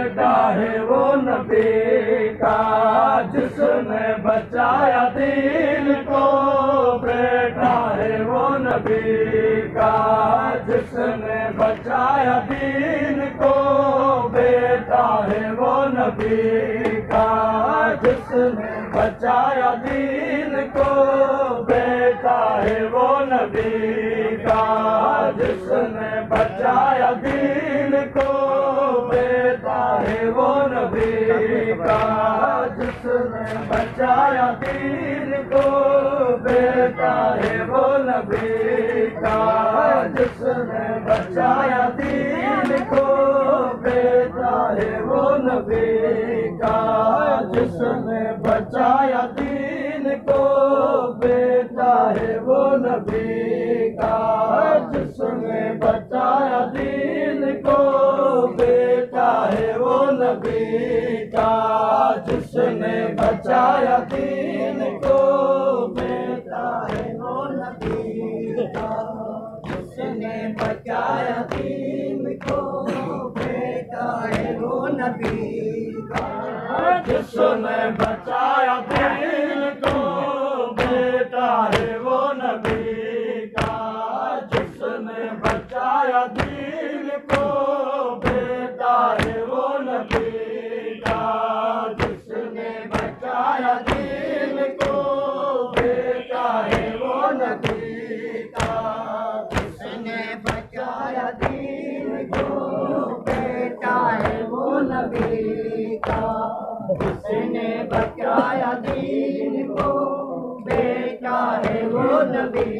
بیٹا ہے وہ نبی کا، جس نے بچایا دین کو۔ بیٹا ہے وہ نبی کا، جس نے بچایا دین کو۔ بیٹا ہے وہ نبی کا، جس نے بچایا دین کو۔ بیٹا ہے وہ نبی کا، جس نے بچایا دین کا جس نے بچایا دین کو بیٹا ہے وہ نبی کا جس نے بچایا دین کو بیٹا ہے وہ نبی کا جس نے بچایا دین بیٹا، جس نے بچایا دین کو، بیٹا ہے وہ نبی کا جس نے بچایا دین کو، بیٹا ہے وہ نبی کا جس نے بچایا بچایا دین کو بیٹا ہے وہ نبی کا جس نے بچایا دین کو بیٹا ہے وہ نبی کا جس نے بچایا دین کو بیٹا ہے وہ نبی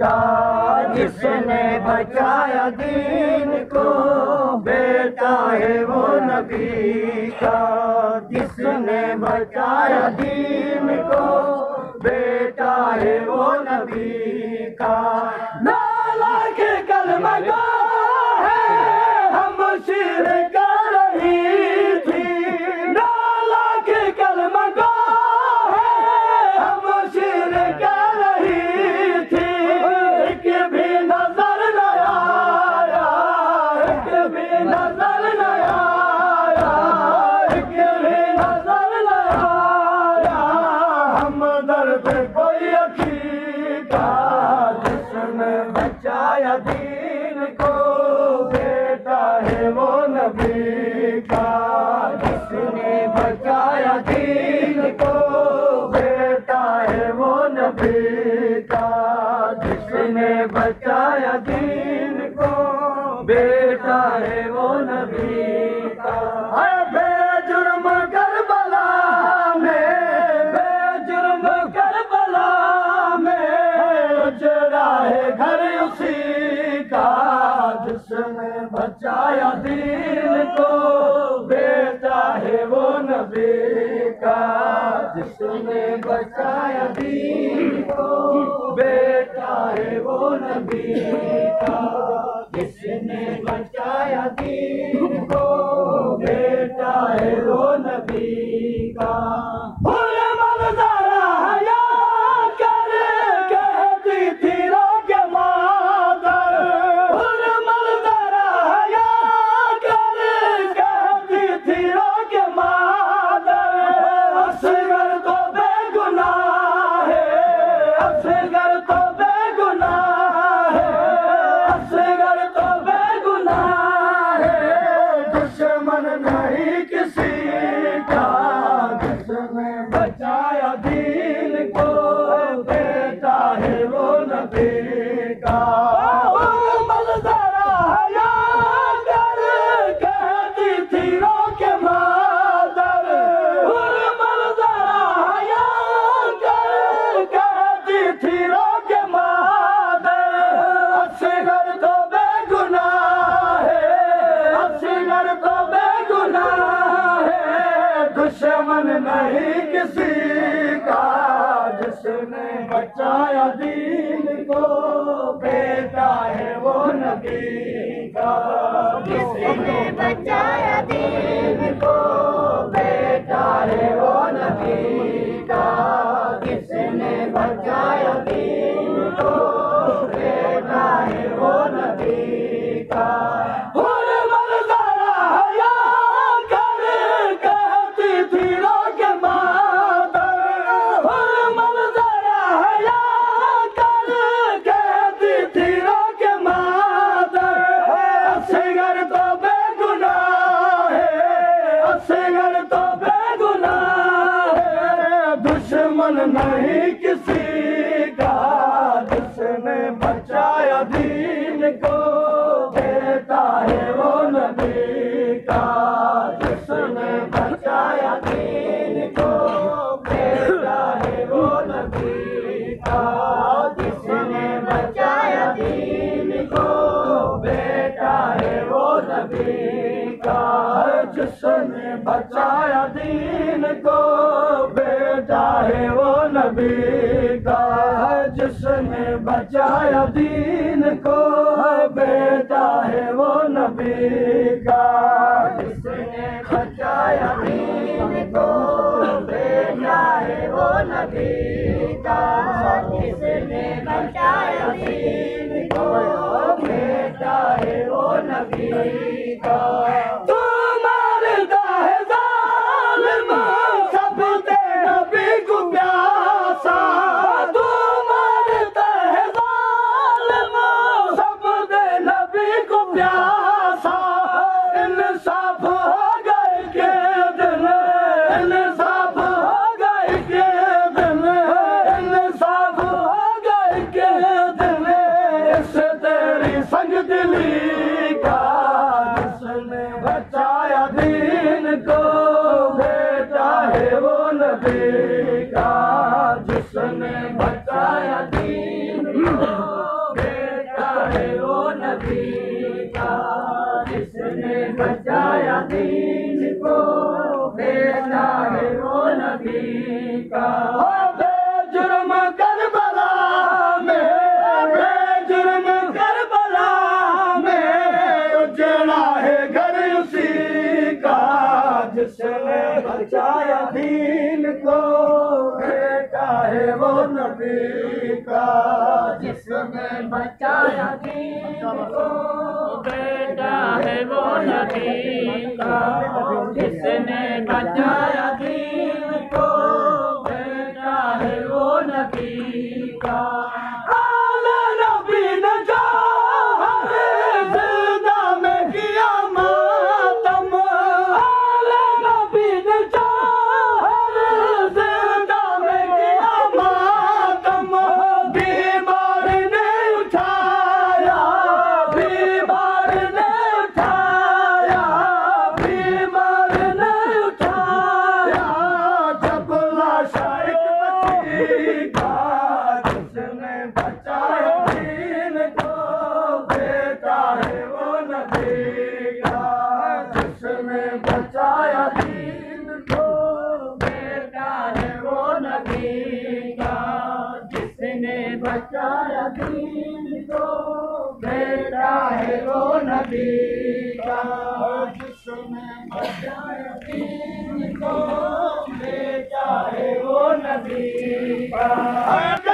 کا جس نے بچایا دین کو۔ بیٹا ہے وہ نبی کا۔ جس نے بچایا دین کو۔ بیٹا ہے وہ نبی کا۔ نالا کے کلمہ گو کوئی اکھی کا جس نے بچایا دین کو بیٹا ہے وہ نبی کا جس نے بچایا دین کو بیٹا ہے وہ نبی کا جس نے بچایا دین بچایا دین کو بیٹا ہے وہ نبی کا، جس نے بچایا دین کو، بیٹا ہے وہ نبی کا۔ cerca. کسی کا، جس نے بچایا دین کو، بیٹا ہے وہ نبی کا۔ جس نے بچایا دین کو، بیٹا ہے وہ نبی نے بچایا دین کو بیٹا ہے وہ نبی کا۔ جس نے بچایا دین کو بیٹا ہے وہ نبی کا۔ جس نے بچایا دین کو بیٹا ہے وہ نبی کا۔ جس نے بچایا دین کو بیٹا ہے وہ نبی کا۔ بیٹا ہے وہ نبی کا۔ بے جرم کربلا میں بے جرم کربلا میں۔ اجڑا ہے گھر اسی کا، جس نے بچایا دین کو۔ بیٹا ہے وہ نبی کا، جس نے بچایا دین کو۔ بیٹا ہے وہ نبی کا جس نے سارا دین کو بیٹا ہے وہ نبی کا جس میں بچایا دین کو بیٹا ہے وہ نبی کا۔